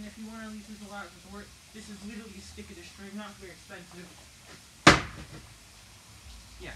And if you want to use a lot of resort, this is literally a stick of the string, not very expensive. Yeah.